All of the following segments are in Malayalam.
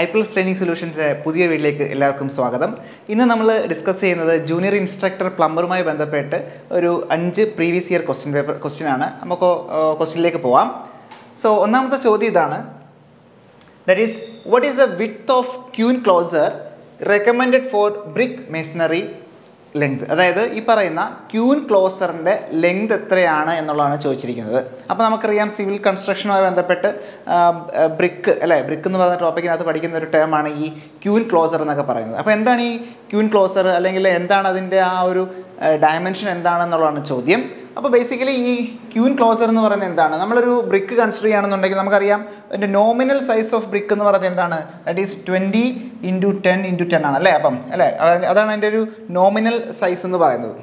ഹൈപ്ലസ് ട്രെയിനിങ് സൊല്യൂഷൻസിന്റെ പുതിയ വീട്ടിലേക്ക് എല്ലാവർക്കും സ്വാഗതം. ഇന്ന് നമ്മൾ ഡിസ്കസ് ചെയ്യുന്നത് ജൂനിയർ ഇൻസ്ട്രക്ടർ പ്ലംബറുമായി ബന്ധപ്പെട്ട് ഒരു അഞ്ച് previous year question paper question ആണ്. നമുക്ക് ക്വസ്റ്റ്യനിലേക്ക് പോവാം. സോ ഒന്നാമത്തെ ചോദ്യം ഇതാണ്. That is what is the width of queen closer recommended for brick masonry length അതായത് ഈ പറയുന്ന ക്യൂൻ ക്ലോസറിന്റെ ലെങ്ത് എത്രയാണ് എന്നുള്ളതാണ് ചോദിച്ചിരിക്കുന്നത്. അപ്പോൾ നമുക്കറിയാം സിവിൽ കൺസ്ട്രക്ഷനുമായി ബന്ധപ്പെട്ട് ബ്രിക്ക് അല്ലേ? ബ്രിക്ക് എന്ന് പറയുന്ന ടോപ്പിക്കിനകത്ത് പഠിക്കുന്ന ഒരു ടേമാണ് ഈ ക്യൂൻ ക്ലോസർ എന്നൊക്കെ പറയുന്നത്. അപ്പോൾ എന്താണ് ഈ ക്യൂൻ ക്ലോസർ അല്ലെങ്കിൽ എന്താണ് അതിന്റെ ആ ഒരു ഡയമെൻഷൻ എന്താണെന്നുള്ളതാണ് ചോദ്യം. അപ്പോൾ ബേസിക്കലി ഈ ക്യൂൻ ക്ലോസർ എന്ന് പറയുന്നത് എന്താണ്? നമ്മളൊരു ബ്രിക്ക് കൺസിഡർ ചെയ്യുകയാണെന്നുണ്ടെങ്കിൽ നമുക്കറിയാം അതിന്റെ നോമിനൽ സൈസ് ഓഫ് ബ്രിക്ക് എന്ന് പറയുന്നത് എന്താണ്? That is twenty into ten into ten ആണ് അല്ലേ? അപ്പം അല്ലേ? അതാണ് അതിന്റെ ഒരു നോമിനൽ സൈസ് എന്ന് പറയുന്നത്.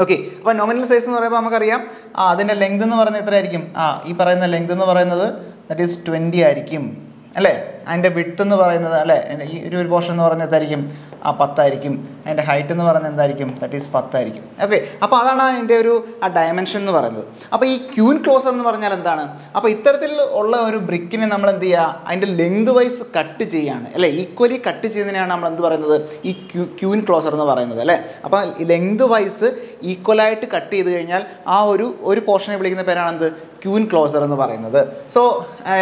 ഓക്കെ അപ്പോൾ നോമിനൽ സൈസ് എന്ന് പറയുമ്പോൾ നമുക്കറിയാം ആ അതിന്റെ ലെങ്ത് എന്ന് പറയുന്നത് എത്രയായിരിക്കും? ആ ഈ പറയുന്ന ലെങ്ത് എന്ന് പറയുന്നത് ദാറ്റ് ഈസ് ട്വന്റി ആയിരിക്കും. അല്ലേ? അതിന്റെ വിട്ത് എന്ന് പറയുന്നത് അല്ലേ? ഈ ഒരു ഒരു പോർഷൻ എന്ന് പറയുന്നത് എന്തായിരിക്കും? ആ പത്തായിരിക്കും. അതിന്റെ ഹൈറ്റ് എന്ന് പറയുന്നത് എന്തായിരിക്കും? That is പത്തായിരിക്കും. ഓക്കെ അപ്പോൾ അതാണ് അതിന്റെ ഒരു ആ ഡയമെൻഷൻ എന്ന് പറയുന്നത്. അപ്പോൾ ഈ ക്യൂൻ ക്ലോസർ എന്ന് പറഞ്ഞാൽ എന്താണ്? അപ്പോൾ ഇത്തരത്തിൽ ഉള്ള ഒരു ബ്രിക്കിനെ നമ്മൾ എന്ത് ചെയ്യുക? അതിന്റെ ലെങ്ത് വൈസ് കട്ട് ചെയ്യാണ് അല്ലേ? ഈക്വലി കട്ട് ചെയ്യുന്നതിനാണ് നമ്മൾ എന്ത് പറയുന്നത്? ഈ ക്യൂ ക്യൂൻ ക്ലോസർ എന്ന് പറയുന്നത്. അല്ലേ? അപ്പോൾ ലെങ്ത് വൈസ് ഈക്വലായിട്ട് കട്ട് ചെയ്ത് കഴിഞ്ഞാൽ ആ ഒരു ഒരു പോർഷനെ വിളിക്കുന്ന പേരാണ് എന്ത്? ക്യൂൻ ക്ലോസർ എന്ന് പറയുന്നത്. സോ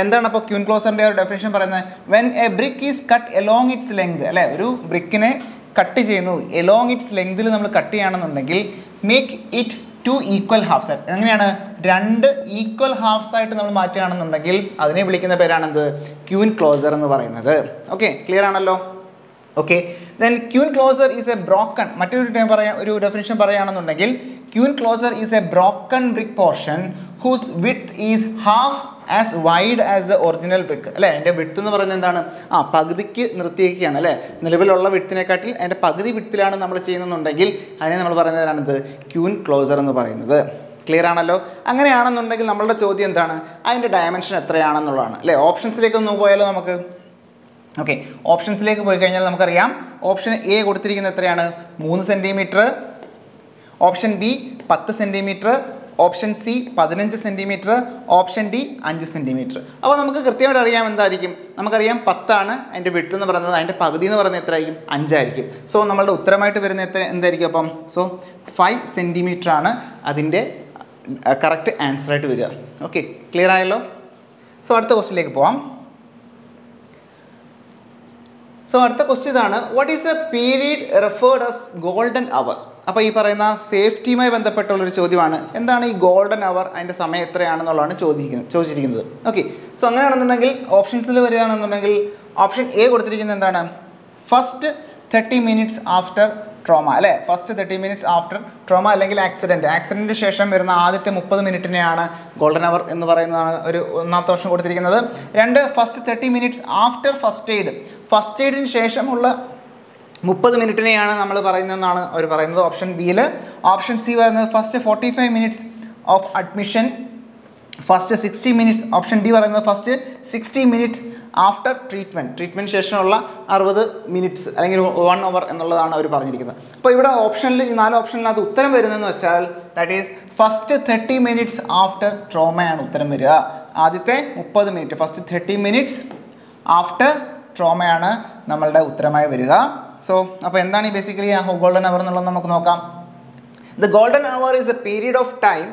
എന്താണ് അപ്പോൾ ക്യൂൻ ക്ലോസറിന്റെ ഒരു ഡെഫിനേഷൻ പറയുന്നത്? When a brick is cut along its length അല്ലേ? ഒരു ബ്രിക്കിനെ കട്ട് ചെയ്യുന്നു എലോങ് ഇറ്റ്സ് ലെങ്തിൽ നമ്മൾ കട്ട് ചെയ്യുകയാണെന്നുണ്ടെങ്കിൽ make it to equal halves എങ്ങനെയാണ്? രണ്ട് ഈക്വൽ ഹാഫ്സ് ആയിട്ട് നമ്മൾ മാറ്റുകയാണെന്നുണ്ടെങ്കിൽ അതിനെ വിളിക്കുന്ന പേരാണെന്ത്? ക്യൂൻ ക്ലോസർ എന്ന് പറയുന്നത്. ഓക്കെ ക്ലിയർ ആണല്ലോ? Okay then queen closer is a broken മറ്റൊരു ടൈം പറയാൻ ഒരു ഡെഫിനേഷൻ പറയുകയാണെന്നുണ്ടെങ്കിൽ queen closer is a broken brick portion whose width is half as wide as the original brick അല്ലേ? എന്റെ വിട്ത് എന്ന് പറയുന്നത് എന്താണ്? ആ പകുതിക്ക് നിർത്തിയേക്കുകയാണ് അല്ലേ? നിലവിലുള്ള വിട്ത്തിനെക്കാട്ടിൽ അതിന്റെ പകുതി വിട്ത്തിലാണ് നമ്മൾ ചെയ്യുന്നുണ്ടെങ്കിൽ അതിനെ നമ്മൾ പറയുന്നതാണിത് ക്യൂൻ ക്ലോസർ എന്ന് പറയുന്നത്. ക്ലിയർ ആണല്ലോ? അങ്ങനെയാണെന്നുണ്ടെങ്കിൽ നമ്മളുടെ ചോദ്യം എന്താണ്? അതിന്റെ ഡയമെൻഷൻ എത്രയാണെന്നുള്ളതാണ്. അല്ലേ? ഓപ്ഷൻസിലേക്ക് ഒന്ന് പോയാലോ നമുക്ക്? ഓക്കെ ഓപ്ഷൻസിലേക്ക് പോയി കഴിഞ്ഞാൽ നമുക്കറിയാം. ഓപ്ഷൻ എ കൊടുത്തിരിക്കുന്നത് എത്രയാണ്? മൂന്ന് സെന്റിമീറ്റർ ഓപ്ഷൻ ബി പത്ത് സെന്റിമീറ്റർ ഓപ്ഷൻ സി പതിനഞ്ച് സെന്റിമീറ്റർ ഓപ്ഷൻ ഡി അഞ്ച് സെന്റിമീറ്റർ അപ്പോൾ നമുക്ക് കൃത്യമായിട്ട് അറിയാം എന്തായിരിക്കും? നമുക്കറിയാം പത്താണ് അതിന്റെ വിട്ട് എന്ന് പറയുന്നത് അതിന്റെ പകുതി എന്ന് പറയുന്നത് എത്രയായിരിക്കും? അഞ്ചായിരിക്കും. സോ നമ്മളുടെ ഉത്തരമായിട്ട് വരുന്ന എത്ര എന്തായിരിക്കും അപ്പം? സോ ഫൈവ് സെന്റിമീറ്റർ ആണ് അതിന്റെ കറക്റ്റ് ആൻസറായിട്ട് വരിക. ഓക്കെ ക്ലിയർ ആയല്ലോ? സോ അടുത്ത ക്വസ്റ്റിലേക്ക് പോവാം. സോ അടുത്ത ക്വസ്റ്റ്യൻ ഇതാണ്. What is a period referred as golden hour അപ്പോൾ ഈ പറയുന്ന സേഫ്റ്റിയുമായി ബന്ധപ്പെട്ടുള്ളൊരു ചോദ്യമാണ്. എന്താണ് ഈ ഗോൾഡൻ അവർ അതിന്റെ സമയം എത്രയാണെന്നുള്ളതാണ് ചോദിക്കുന്നത് ചോദിച്ചിരിക്കുന്നത്. ഓക്കെ സോ അങ്ങനെയാണെന്നുണ്ടെങ്കിൽ ഓപ്ഷൻസിൽ വരികയാണെന്നുണ്ടെങ്കിൽ ഓപ്ഷൻ എ കൊടുത്തിരിക്കുന്നത് എന്താണ്? First thirty minutes after trauma അല്ലേ? First thirty minutes after trauma അല്ലെങ്കിൽ ആക്സിഡന്റ് ആക്സിഡന്റിന് ശേഷം വരുന്ന ആദ്യത്തെ മുപ്പത് മിനിറ്റിനെയാണ് ഗോൾഡൻ അവർ എന്ന് പറയുന്നതാണ് ഒരു ഒന്നാമത്തെ ഓപ്ഷൻ കൊടുത്തിരിക്കുന്നത്. രണ്ട് first thirty minutes after first aid first എയ്ഡിന് ശേഷമുള്ള മുപ്പത് മിനിറ്റിനെയാണ് നമ്മൾ പറയുന്നതെന്നാണ് അവർ പറയുന്നത്. ഓപ്ഷൻ ബിയിൽ ഓപ്ഷൻ സി പറയുന്നത് first forty five minutes of admission first sixty minutes option D പറയുന്നത് first sixty minute after treatment treatment ശേഷമുള്ള അറുപത് മിനിറ്റ്സ് അല്ലെങ്കിൽ വൺ അവർ എന്നുള്ളതാണ് അവർ പറഞ്ഞിരിക്കുന്നത്. അപ്പോൾ ഇവിടെ ഓപ്ഷനിൽ ഈ നാല് ഓപ്ഷനിനകത്ത് ഉത്തരം വരുന്നതെന്ന് വെച്ചാൽ that is first thirty minutes after ട്രോമയാണ് ഉത്തരം വരിക. ആദ്യത്തെ മുപ്പത് minute first thirty minutes after ട്രോമയാണ് നമ്മളുടെ ഉത്തരമായി വരിക. സോ അപ്പോൾ എന്താണ് ഈ ബേസിക്കലി ആ ഗോൾഡൻ അവർ എന്നുള്ളത് നമുക്ക് നോക്കാം. The golden hour is a period of time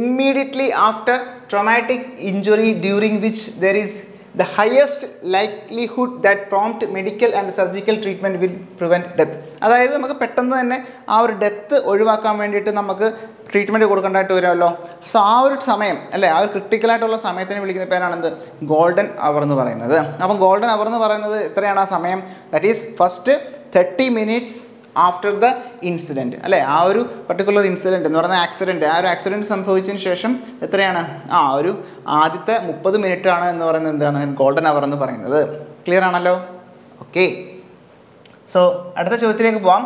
immediately after traumatic injury during which there is the highest likelihood that prompt medical and surgical treatment will prevent death. അതായത് നമുക്ക് പെട്ടെന്ന് തന്നെ ആ ഒരു ഡെത്ത് ഒഴിവാക്കാൻ വേണ്ടിയിട്ട് നമുക്ക് ട്രീറ്റ്മെന്റ് കൊടുക്കേണ്ടതായിട്ട് വരുമല്ലോ. സോ ആ ഒരു സമയം അല്ലേ? ആ ഒരു ക്രിട്ടിക്കലായിട്ടുള്ള സമയത്തിന് വിളിക്കുന്ന പേരാണെന്ത്? ഗോൾഡൻ അവർ എന്ന് പറയുന്നത്. അപ്പം ഗോൾഡൻ അവർ എന്ന് പറയുന്നത് എത്രയാണ് ആ സമയം? That is first thirty minutes after the incident അല്ലേ? ആ ഒരു പർട്ടിക്കുലർ ഇൻസിഡന്റ് എന്ന് പറയുന്ന ആക്സിഡന്റ് ആ ഒരു ആക്സിഡന്റ് സംഭവിച്ചതിന് ശേഷം എത്രയാണ്? ആ ഒരു ആദ്യത്തെ മുപ്പത് ആണ് എന്ന് പറയുന്നത് എന്താണ്? ഗോൾഡൻ അവർ എന്ന് പറയുന്നത്. ക്ലിയർ ആണല്ലോ? ഓക്കെ സോ അടുത്ത ചോദ്യത്തിലേക്ക് പോവാം.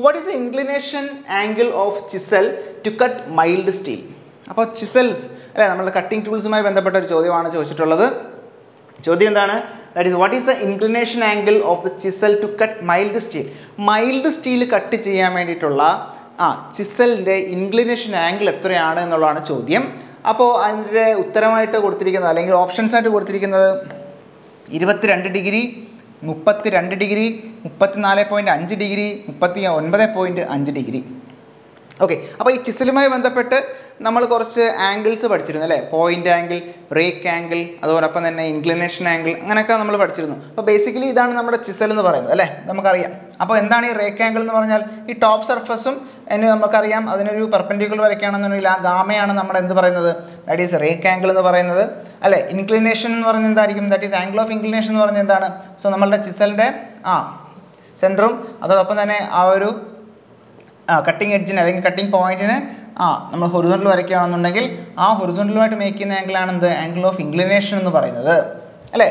What is the inclination angle of chisel to cut mild steel അപ്പോൾ ചിസൽസ് അല്ലേ? നമ്മുടെ കട്ടിംഗ് ടൂൾസുമായി ബന്ധപ്പെട്ട ഒരു ചോദ്യമാണ് ചോദിച്ചിട്ടുള്ളത്. ചോദ്യം എന്താണ്? That is what is the inclination angle of the chisel to cut mild steel mild steel cut ചെയ്യാൻ വേണ്ടിയിട്ടുള്ള ആ ചിസലിന്റെ ഇൻക്ലിനേഷൻ ആംഗിൾ എത്രയാണ് എന്നുള്ളതാണ് ചോദ്യം. അപ്പോൾ അതിന്റെ ഉത്തരമായിട്ട് കൊടുത്തിരിക്കുന്നത് അല്ലെങ്കിൽ ഓപ്ഷൻസ് ആയിട്ട് കൊടുത്തിരിക്കുന്നത് ഇരുപത്തിരണ്ട് ഡിഗ്രി മുപ്പത്തി രണ്ട് ഡിഗ്രി മുപ്പത്തിനാല് പോയിന്റ് അഞ്ച് ഡിഗ്രി മുപ്പത്തി ഒൻപത് പോയിന്റ് അഞ്ച് ഡിഗ്രി. ഓക്കെ അപ്പോൾ ഈ ചിസലുമായി ബന്ധപ്പെട്ട് നമ്മൾ കുറച്ച് ആംഗിൾസ് പഠിച്ചിരുന്നു അല്ലേ? പോയിന്റ് ആംഗിൾ റേക്ക് ആംഗിൾ അതോടൊപ്പം തന്നെ ഇൻക്ലിനേഷൻ ആംഗിൾ അങ്ങനെയൊക്കെ നമ്മൾ പഠിച്ചിരുന്നു. അപ്പോൾ ബേസിക്കലി ഇതാണ് നമ്മുടെ ചിസൽ എന്ന് പറയുന്നത് അല്ലേ? നമുക്കറിയാം. അപ്പോൾ എന്താണ് ഈ റേക്ക് ആംഗിൾ എന്ന് പറഞ്ഞാൽ ഈ ടോപ്പ് സർഫസും എന്ന് നമുക്കറിയാം. അതിനൊരു പെർപ്പൻഡിക്കുലർ വരയ്ക്കുകയാണെന്നുണ്ടെങ്കിൽ ആ ഗാമയാണ് നമ്മൾ എന്ത് പറയുന്നത്? ദാറ്റ് ഈസ് റേക്ക് ആംഗിൾ എന്ന് പറയുന്നത്. അല്ലേ? ഇൻക്ലിനേഷൻ എന്ന് പറയുന്നത് എന്തായിരിക്കും? That is angle of inclination എന്ന് പറയുന്നത് എന്താണ്? സോ നമ്മളുടെ ചിസലിന്റെ ആ സെന്ററും അതോടൊപ്പം തന്നെ ആ ഒരു കട്ടിങ് എഡ്ജിന് അല്ലെങ്കിൽ കട്ടിങ് പോയിന്റിന് ആ നമ്മൾ ഹൊറിസോണ്ടൽ വരയ്ക്കുകയാണെന്നുണ്ടെങ്കിൽ ആ ഹൊറിസോണ്ടലുമായിട്ട് മേക്ക് ചെയ്യുന്ന ആംഗിളാണ് എന്ത്? ആംഗിൾ ഓഫ് ഇൻക്ലിനേഷൻ എന്ന് പറയുന്നത്. അല്ലേ?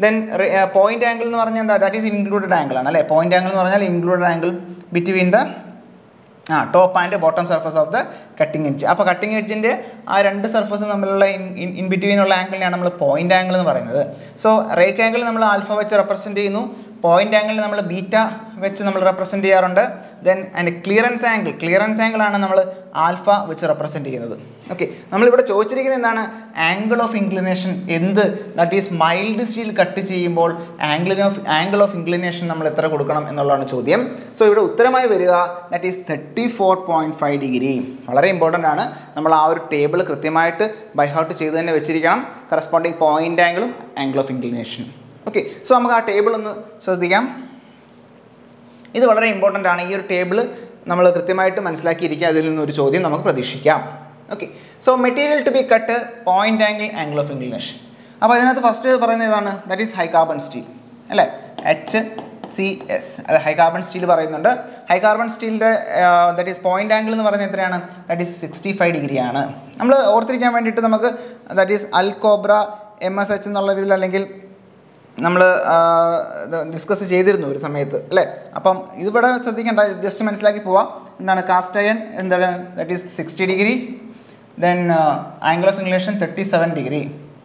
ദെൻ പോയിന്റ് ആംഗിൾ എന്ന് പറഞ്ഞാൽ എന്താ? ദാറ്റ് ഈസ് ഇൻക്ലൂഡഡ് ആംഗിൾ ആണ് അല്ലേ? പോയിന്റ് ആംഗിൾ എന്ന് പറഞ്ഞാൽ ഇൻക്ലൂഡഡ് ആംഗിൾ ബിറ്റ്വീൻ ദ ആ top and bottom surface of the cutting edge അപ്പോൾ കട്ടിങ് എഡ്ജിന്റെ ആ രണ്ട് സർഫസ് തമ്മിലുള്ള ഇൻ ബിറ്റ്വീൻ ഉള്ള ആംഗിളിനെയാണ് നമ്മൾ പോയിന്റ് ആംഗിൾ എന്ന് പറയുന്നത്. സോ റേക്ക് ആംഗിൾ നമ്മൾ ആൽഫ വെച്ച് റെപ്രസെന്റ് ചെയ്യുന്നു. പോയിന്റ് ആംഗിൾ നമ്മൾ ബീറ്റ വെച്ച് നമ്മൾ റെപ്രസെന്റ് ചെയ്യാറുണ്ട്. Then and clearance angle clearance angle ആണ് നമ്മൾ ആൽഫ വെച്ച് റെപ്രസെന്റ് ചെയ്യുന്നത്. ഓക്കെ നമ്മളിവിടെ ചോദിച്ചിരിക്കുന്നത് എന്താണ്? ആംഗിൾ ഓഫ് ഇൻക്ലിനേഷൻ എന്ത്? That is mild steel cut ചെയ്യുമ്പോൾ angle of angle of inclination നമ്മൾ എത്ര കൊടുക്കണം എന്നുള്ളതാണ് ചോദ്യം. സോ ഇവിടെ ഉത്തരമായി വരിക. That is thirty four point five degree വളരെ ഇമ്പോർട്ടന്റ് ആണ്. നമ്മൾ ആ ഒരു ടേബിൾ കൃത്യമായിട്ട് ബൈ ഹാർട്ട് ചെയ്ത് തന്നെ വെച്ചിരിക്കണം. കറസ്പോണ്ടിങ് പോയിന്റ് ആംഗിളും ആംഗിൾ ഓഫ് ഇൻക്ലിനേഷനും ഓക്കെ സോ നമുക്ക് ആ ടേബിൾ ഒന്ന് ശ്രദ്ധിക്കാം. ഇത് വളരെ ഇമ്പോർട്ടന്റ് ആണ്. ഈ ഒരു ടേബിൾ നമ്മൾ കൃത്യമായിട്ട് മനസ്സിലാക്കിയിരിക്കുക. അതിൽ നിന്നൊരു ചോദ്യം നമുക്ക് പ്രതീക്ഷിക്കാം. Okay so material to be cut point angle angle of inclination അപ്പോൾ അതിനകത്ത് ഫസ്റ്റ് പറയുന്നത് ഏതാണ്? That is high carbon steel അല്ലേ? എച്ച് സി എസ് അല്ല ഹൈ കാർബൺ സ്റ്റീൽ പറയുന്നുണ്ട്. ഹൈ കാർബൺ സ്റ്റീലിന്റെ ദാറ്റ് ഈസ് പോയിന്റ് ആംഗിൾ എന്ന് പറയുന്നത് എത്രയാണ്? ദാറ്റ് ഈസ് സിക്സ്റ്റി ഫൈവ് ആണ്. നമ്മൾ ഓർത്തിരിക്കാൻ വേണ്ടിയിട്ട് നമുക്ക് that is al cobra M S H എന്നുള്ള രീതിയിൽ അല്ലെങ്കിൽ നമ്മൾ ഡിസ്കസ് ചെയ്തിരുന്നു ഒരു സമയത്ത് അല്ലേ? അപ്പം ഇതിവിടെ ശ്രദ്ധിക്കേണ്ട ജസ്റ്റ് മനസ്സിലാക്കി പോവാം. എന്താണ് കാസ്റ്റ് അയൺ എന്താണ്? That is sixty degree then angle of inclination thirty seven degree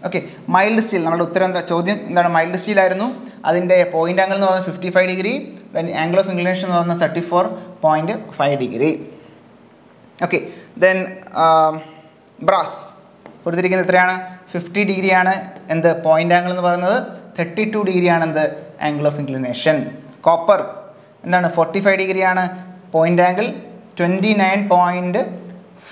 okay mild steel നമ്മുടെ ഉത്തരം എന്താ? ചോദ്യം എന്താണ്? മൈൽഡ് സ്റ്റീൽ ആയിരുന്നു. അതിന്റെ പോയിന്റ് ആംഗിൾ എന്ന് പറയുന്നത് fifty five degree then angle of inclination എന്ന് പറയുന്നത് thirty four point five degree okay then brass കൊടുത്തിരിക്കുന്നത് എത്രയാണ്? ഫിഫ്റ്റി ഡിഗ്രിയാണ് എന്ത്? പോയിന്റ് ആംഗിൾ എന്ന് പറയുന്നത് തേർട്ടി ടു ഡിഗ്രിയാണ് എന്ത് ആംഗിൾ ഓഫ് ഇൻക്ലിനേഷൻ കോപ്പർ എന്താണ്? ഫോർട്ടി ഫൈവ് ഡിഗ്രിയാണ്. Point angle twenty nine point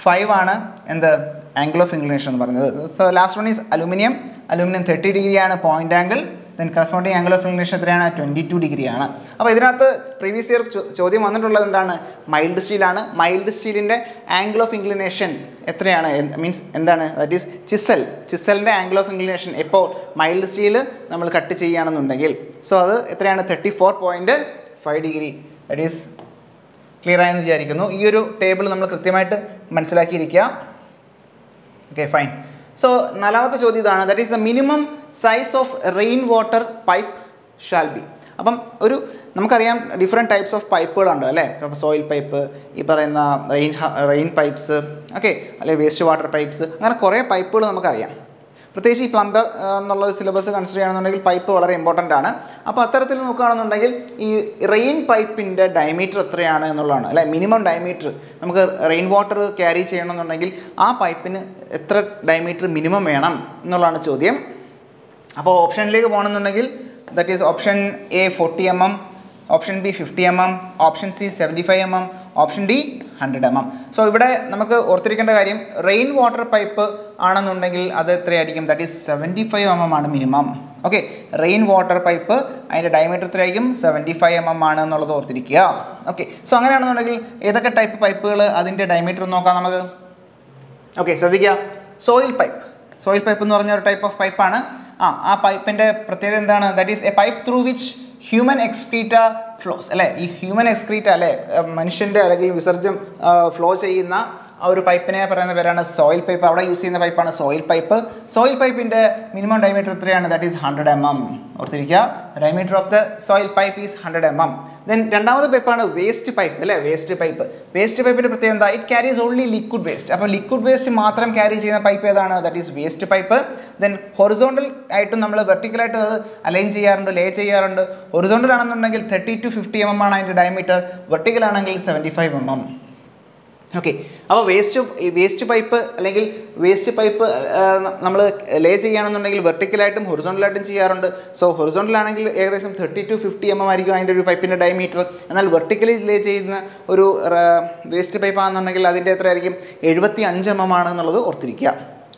five ആണ് എന്ത്? ആംഗിൾ ഓഫ് ഇൻക്ലിനേഷൻ എന്ന് പറയുന്നത് so last one is aluminium aluminium thirty ഡിഗ്രിയാണ്. Point angle then corresponding angle of inclination എത്രയാണ്? ട്വന്റി ടു ഡിഗ്രിയാണ്. അപ്പോൾ ഇതിനകത്ത് പ്രീവിയസ് ഇയർ ചോദ്യം വന്നിട്ടുള്ളത് എന്താണ്? മൈൽഡ് സ്റ്റീലാണ് മൈൽഡ് സ്റ്റീലിന്റെ ആംഗിൾ ഓഫ് ഇൻക്ലിനേഷൻ എത്രയാണ്? മീൻസ് എന്താണ്? ദാറ്റ് ഈസ് ചിസൽ ചിസലിന്റെ ആംഗിൾ ഓഫ് ഇൻക്ലിനേഷൻ എപ്പോൾ? മൈൽഡ് സ്റ്റീൽ നമ്മൾ കട്ട് ചെയ്യുകയാണെന്നുണ്ടെങ്കിൽ. സോ അത് എത്രയാണ്? Thirty four point five degree that is clear ആയെന്ന് വിചാരിക്കുന്നു. ഈ ഒരു ടേബിൾ നമ്മൾ കൃത്യമായിട്ട് മനസ്സിലാക്കിയിരിക്കുക. ഓക്കെ ഫൈൻ സോ നാലാമത്തെ ചോദ്യം ഇതാണ്. That is the minimum size of rain water pipe shall be അപ്പം ഒരു നമുക്കറിയാം ഡിഫറെന്റ് ടൈപ്സ് ഓഫ് പൈപ്പുകളുണ്ട് അല്ലേ? ഇപ്പോൾ സോയിൽ പൈപ്പ് ഈ പറയുന്ന റെയിൻ റെയിൻ പൈപ്പ്സ് ഓക്കെ അല്ലെ വേസ്റ്റ് വാട്ടർ പൈപ്പ്സ് അങ്ങനെ കുറേ പൈപ്പുകൾ നമുക്കറിയാം. പ്രത്യേകിച്ച് ഈ പ്ലംബർ എന്നുള്ള സിലബസ് കൺസിഡർ ചെയ്യുകയാണെന്നുണ്ടെങ്കിൽ പൈപ്പ് വളരെ ഇമ്പോർട്ടന്റ് ആണ്. അപ്പോൾ അത്തരത്തിൽ നോക്കുകയാണെന്നുണ്ടെങ്കിൽ ഈ റെയിൻ പൈപ്പിന്റെ ഡയമീറ്റർ എത്രയാണ് എന്നുള്ളതാണ്. അല്ലെ? മിനിമം ഡയമീറ്റർ നമുക്ക് റെയിൻ വാട്ടർ ക്യാരി ചെയ്യണമെന്നുണ്ടെങ്കിൽ ആ പൈപ്പിന് എത്ര ഡയമീറ്റർ മിനിമം വേണം എന്നുള്ളതാണ് ചോദ്യം. അപ്പോൾ ഓപ്ഷനിലേക്ക് പോകണമെന്നുണ്ടെങ്കിൽ that is option A forty M M option B fifty M M option C seventy five M M option D hundred M M so ഇവിടെ നമുക്ക് ഓർത്തിരിക്കേണ്ട കാര്യം റെയിൻ വാട്ടർ പൈപ്പ് ആണെന്നുണ്ടെങ്കിൽ അത് എത്രയായിരിക്കും? That is seventy five M M ആണ് minimum okay rain water pipe അതിന്റെ ഡയമീറ്റർ എത്രയായിരിക്കും? സെവന്റി ഫൈവ് എം എം ആണ് എന്നുള്ളത് ഓർത്തിരിക്കുക. ഓക്കെ സോ അങ്ങനെയാണെന്നുണ്ടെങ്കിൽ ഏതൊക്കെ ടൈപ്പ് പൈപ്പുകൾ അതിന്റെ ഡയമീറ്റർ നോക്കാം നമുക്ക്. ഓക്കെ ശ്രദ്ധിക്കുക. സോയിൽ പൈപ്പ് സോയിൽ പൈപ്പ് എന്ന് പറഞ്ഞ ഒരു ടൈപ്പ് ഓഫ് പൈപ്പാണ് ആ ആ പൈപ്പിന്റെ പ്രത്യേകത എന്താണ്? That is a pipe through which human excreta flows അല്ലേ? ഈ ഹ്യൂമൻ എക്സ്ക്രീറ്റ് അല്ലേ മനുഷ്യന്റെ അല്ലെങ്കിൽ വിസർജ്യം ഫ്ലോ ചെയ്യുന്ന ആ ഒരു പൈപ്പിനെ പറയുന്ന പേരാണ് സോയിൽ പൈപ്പ്. അവിടെ യൂസ് ചെയ്യുന്ന പൈപ്പാണ് സോയിൽ പൈപ്പ്. സോയിൽ പൈപ്പിന്റെ മിനിമം ഡയമീറ്റർ എത്രയാണ്? That is hundred M M ഓർത്തിരിക്കുക. Diameter of the soil pipe is hundred M M then രണ്ടാമത് പൈപ്പാണ് വേസ്റ്റ് പൈപ്പ് അല്ലേ? വേസ്റ്റ് പൈപ്പ് വേസ്റ്റ് പൈപ്പിന്റെ പ്രത്യേകത എന്താ? It carries only liquid waste അപ്പോൾ ലിക്വിഡ് വേസ്റ്റ് മാത്രം ക്യാരി ചെയ്യുന്ന പൈപ്പ് ഏതാണ്? That is waste pipe then horizontal ആയിട്ടും നമ്മൾ വെർട്ടിക്കലായിട്ട് അത് അലൈൻ ചെയ്യാറുണ്ട് ലേ ചെയ്യാറുണ്ട്. ഹൊറിസോണ്ടൽ ആണെന്നുണ്ടെങ്കിൽ thirty two fifty M M ആണ് അതിന്റെ ഡയമീറ്റർ വെർട്ടിക്കൽ ആണെങ്കിൽ seventy five M M okay അപ്പോൾ വേസ്റ്റ് വേസ്റ്റ് പൈപ്പ് അല്ലെങ്കിൽ വേസ്റ്റ് പൈപ്പ് നമ്മൾ ലേ ചെയ്യുകയാണെന്നുണ്ടെങ്കിൽ വെർട്ടിക്കലായിട്ടും ഹൊറിസോണ്ടലായിട്ടും ചെയ്യാറുണ്ട്. സോ ഹൊറിസോണ്ടലാണെങ്കിൽ ഏകദേശം thirty two fifty M M ആയിരിക്കും അതിന്റെ ഒരു പൈപ്പിന്റെ ഡയമീറ്റർ എന്നാൽ വെർട്ടിക്കലി ലേ ചെയ്യുന്ന ഒരു വേസ്റ്റ് പൈപ്പ് ആണെന്നുണ്ടെങ്കിൽ അതിന്റെ എത്രയായിരിക്കും എഴുപത്തി അഞ്ച് എം എം ആണ് എന്നുള്ളത് ഓർത്തിരിക്കുക.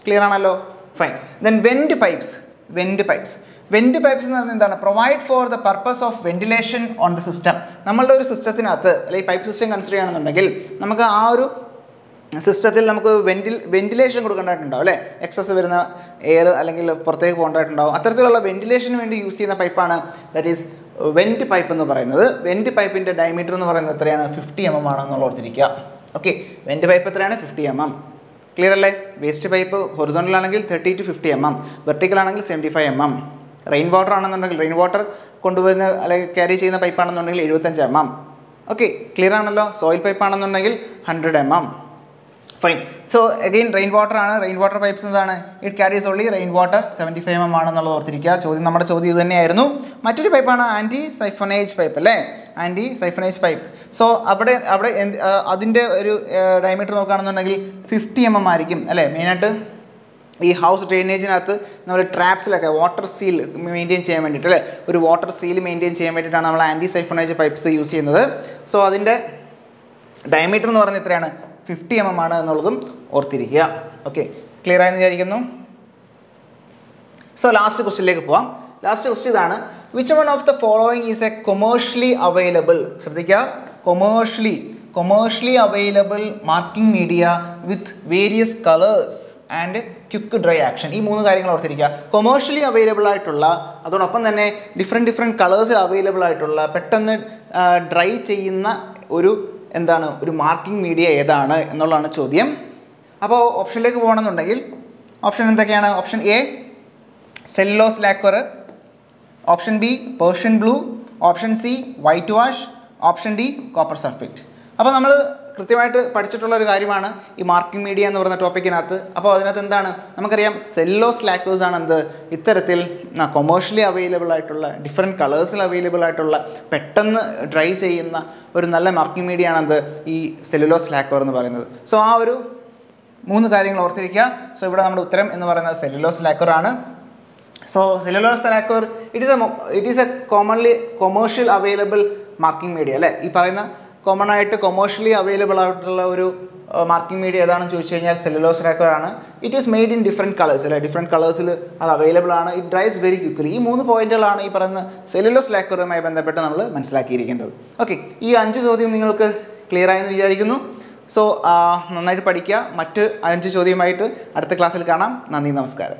ക്ലിയർ ആണല്ലോ? Fine then vent pipes vent pipes vent pipes എന്ന് പറയുന്നത് എന്താണ്? Provide for the purpose of ventilation on the system നമ്മളുടെ ഒരു സിസ്റ്റത്തിനകത്ത് അല്ലെങ്കിൽ പൈപ്പ് സിസ്റ്റം കൺസിഡർ ചെയ്യുകയാണെന്നുണ്ടെങ്കിൽ നമുക്ക് ആ ഒരു സിസ്റ്റത്തിൽ നമുക്ക് വെന്റിൽ വെന്റിലേഷൻ കൊടുക്കേണ്ടതായിട്ടുണ്ടാവും അല്ലേ? എക്സസ് വരുന്ന എയർ അല്ലെങ്കിൽ പുറത്തേക്ക് പോകേണ്ടതായിട്ടുണ്ടാവും. അത്തരത്തിലുള്ള വെന്റിലേഷന് വേണ്ടി യൂസ് ചെയ്യുന്ന പൈപ്പാണ് ദാറ്റ് ഈസ് വെന്റ് പൈപ്പ് എന്ന് പറയുന്നത്. വെന്റ് പൈപ്പിന്റെ ഡയമീറ്റർ എന്ന് പറയുന്നത് എത്രയാണ്? ഫിഫ്റ്റി എം എം ആണെന്നുള്ള ഓർത്തിരിക്കുക. ഓക്കെ വെന്റ് പൈപ്പ് എത്രയാണ്? ഫിഫ്റ്റി എം എം ക്ലിയർ അല്ലേ? വേസ്റ്റ് പൈപ്പ് ഹൊറിസോണ്ടൽ ആണെങ്കിൽ thirty two fifty M M vertical ആണെങ്കിൽ seventy five M M rain water ആണെന്നുണ്ടെങ്കിൽ റെയിൻ വാട്ടർ കൊണ്ടുവരുന്ന അല്ലെങ്കിൽ ക്യാരി ചെയ്യുന്ന പൈപ്പ് ആണെന്നുണ്ടെങ്കിൽ എഴുപത്തഞ്ച് എം എം ഓക്കെ ക്ലിയർ ആണല്ലോ? സോയിൽ പൈപ്പ് ആണെന്നുണ്ടെങ്കിൽ hundred M M fine so again rain water ആണ്. റെയിൻ വാട്ടർ പൈപ്പ്സ് എന്താണ്? It carries only rain water seventy five M ആണെന്നുള്ളത് ഓർത്തിരിക്കുക. ചോദ്യം നമ്മുടെ ചോദ്യം ഇത് തന്നെയായിരുന്നു. മറ്റൊരു പൈപ്പാണ് ആന്റി സൈഫനേജ് പൈപ്പ് അല്ലേ? ആന്റി സൈഫനേജ് പൈപ്പ് സോ അവിടെ അവിടെ അതിന്റെ ഒരു ഡയമീറ്റർ നോക്കുകയാണെന്നുണ്ടെങ്കിൽ ഫിഫ്റ്റി എം എം ആയിരിക്കും. അല്ലേ? മെയിനായിട്ട് ഈ ഹൗസ് ഡ്രെയിനേജിനകത്ത് നമ്മൾ ട്രാപ്സിലൊക്കെ വാട്ടർ സീൽ മെയിന്റെയിൻ ചെയ്യാൻ വേണ്ടിയിട്ട് അല്ലേ? ഒരു വാട്ടർ സീൽ മെയിന്റെയിൻ ചെയ്യാൻ വേണ്ടിയിട്ടാണ് നമ്മൾ ആന്റി സൈഫോണേജ് പൈപ്പ്സ് യൂസ് ചെയ്യുന്നത്. സോ അതിന്റെ ഡയമീറ്റർ എന്ന് പറയുന്നത് എത്രയാണ്? ഫിഫ്റ്റി എം എം ആണ് എന്നുള്ളതും ഓർത്തിരിക്കുക. ഓക്കെ ക്ലിയർ ആയെന്ന് വിചാരിക്കുന്നു? സോ ലാസ്റ്റ് ക്വസ്റ്റിലേക്ക് പോവാം. ലാസ്റ്റ് ക്വസ്റ്റ്യൻ ഇതാണ്. Which one of the following is a commercially available ശ്രദ്ധിക്കുക. Commercially commercially available marking media with various colours and quick dry action ഈ മൂന്ന് കാര്യങ്ങൾ ഓർത്തിരിക്കുക. കൊമേഴ്ഷ്യലി അവൈലബിൾ ആയിട്ടുള്ള അതോടൊപ്പം തന്നെ ഡിഫറെന്റ് ഡിഫറെന്റ് കളേഴ്സ് അവൈലബിൾ ആയിട്ടുള്ള പെട്ടെന്ന് ഡ്രൈ ചെയ്യുന്ന ഒരു എന്താണ് ഒരു മാർക്കിംഗ് മീഡിയ ഏതാണ് എന്നുള്ളതാണ് ചോദ്യം. അപ്പോൾ ഓപ്ഷനിലേക്ക് പോകണമെന്നുണ്ടെങ്കിൽ ഓപ്ഷൻ എന്തൊക്കെയാണ്? Option A cellulose lacquer option B Persian blue option C white wash option D copper sulphate അപ്പോൾ നമ്മൾ കൃത്യമായിട്ട് പഠിച്ചിട്ടുള്ള ഒരു കാര്യമാണ് ഈ മാർക്കിംഗ് മീഡിയ എന്ന് പറയുന്ന ടോപ്പിക്കിനകത്ത്. അപ്പോൾ അതിനകത്ത് എന്താണ്? നമുക്കറിയാം സെല്ലോ സ്ലാക്കേഴ്സ് ആണ് എന്ത് ഇത്തരത്തിൽ കൊമേഴ്ഷ്യലി അവൈലബിൾ ആയിട്ടുള്ള ഡിഫറെന്റ് കളേഴ്സിൽ അവൈലബിൾ ആയിട്ടുള്ള പെട്ടെന്ന് ഡ്രൈ ചെയ്യുന്ന ഒരു നല്ല മാർക്കിംഗ് മീഡിയ ആണെന്ത്? ഈ സെല്ലുലോസ് സ്ലാക്കോർ എന്ന് പറയുന്നത്. സോ ആ ഒരു മൂന്ന് കാര്യങ്ങൾ ഓർത്തിരിക്കുക. സോ ഇവിടെ നമ്മുടെ ഉത്തരം എന്ന് പറയുന്നത് സെല്ലുലോസ് സ്ലാക്കോർ ആണ്. So cellulose lacquer it is a it is a commonly commercial available marking media അല്ലേ? ഈ പറയുന്ന കോമൺ ആയിട്ട് കൊമേഴ്ഷ്യലി അവൈലബിൾ ആയിട്ടുള്ള ഒരു മാർക്കിംഗ് മീഡിയ ഏതാണെന്ന് ചോദിച്ചു കഴിഞ്ഞാൽ cellulose റാക്കറാണ് it is made in different colours അല്ലെ? ഡിഫറെന്റ് കളേഴ്സിൽ അത് അവൈലബിൾ ആണ്. ഇറ്റ് ഡ്രൈസ് വെരി ക്വിക്കലി ഈ മൂന്ന് പോയിന്റുകളാണ് ഈ പറയുന്ന സെല്ലുലോസ് ലാക്കറുമായി ബന്ധപ്പെട്ട് നമ്മൾ മനസ്സിലാക്കിയിരിക്കേണ്ടത്. ഓക്കെ ഈ അഞ്ച് ചോദ്യം നിങ്ങൾക്ക് ക്ലിയർ ആയെന്ന് വിചാരിക്കുന്നു. സോ നന്നായിട്ട് പഠിക്കുക. മറ്റ് അഞ്ച് ചോദ്യമായിട്ട് അടുത്ത ക്ലാസ്സിൽ കാണാം. നന്ദി നമസ്കാരം.